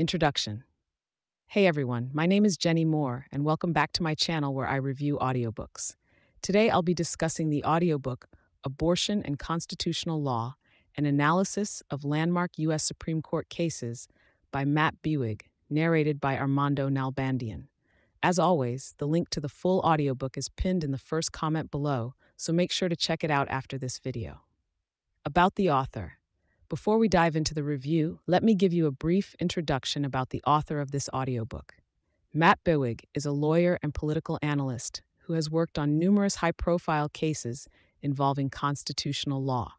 Introduction Hey everyone, my name is Jenny Moore, and welcome back to my channel where I review audiobooks. Today I'll be discussing the audiobook Abortion and Constitutional Law An Analysis of Landmark U.S. Supreme Court Cases by Matt Bewig, narrated by Armando Nalbandian. As always, the link to the full audiobook is pinned in the first comment below, so make sure to check it out after this video. About the author. Before we dive into the review, let me give you a brief introduction about the author of this audiobook. Matt Bewig is a lawyer and political analyst who has worked on numerous high profile cases involving constitutional law.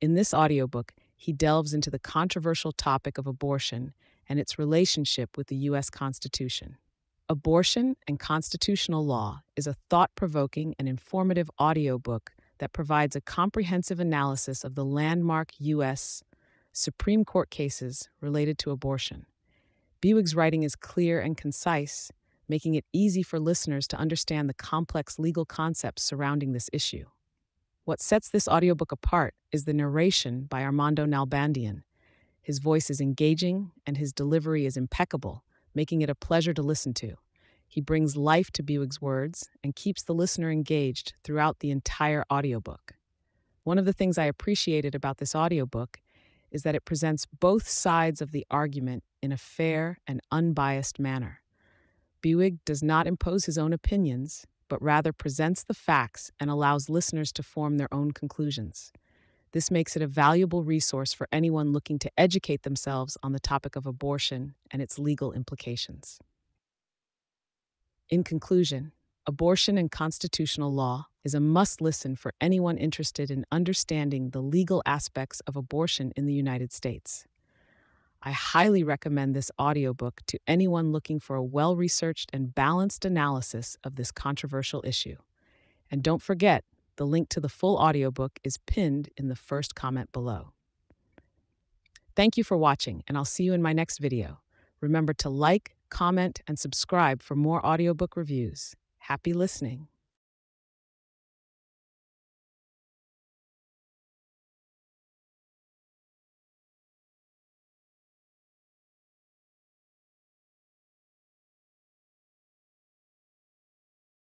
In this audiobook, he delves into the controversial topic of abortion and its relationship with the U.S. Constitution. Abortion and Constitutional Law is a thought provoking and informative audiobook that provides a comprehensive analysis of the landmark U.S. Supreme Court cases related to abortion. Bewig's writing is clear and concise, making it easy for listeners to understand the complex legal concepts surrounding this issue. What sets this audiobook apart is the narration by Armando Nalbandian. His voice is engaging and his delivery is impeccable, making it a pleasure to listen to. He brings life to Bewig's words and keeps the listener engaged throughout the entire audiobook. One of the things I appreciated about this audiobook is that it presents both sides of the argument in a fair and unbiased manner. Bewig does not impose his own opinions, but rather presents the facts and allows listeners to form their own conclusions. This makes it a valuable resource for anyone looking to educate themselves on the topic of abortion and its legal implications. In conclusion, abortion and constitutional law is a must listen for anyone interested in understanding the legal aspects of abortion in the United States. I highly recommend this audiobook to anyone looking for a well researched and balanced analysis of this controversial issue. And don't forget, the link to the full audiobook is pinned in the first comment below. Thank you for watching, and I'll see you in my next video. Remember to like, comment, and subscribe for more audiobook reviews. Happy listening.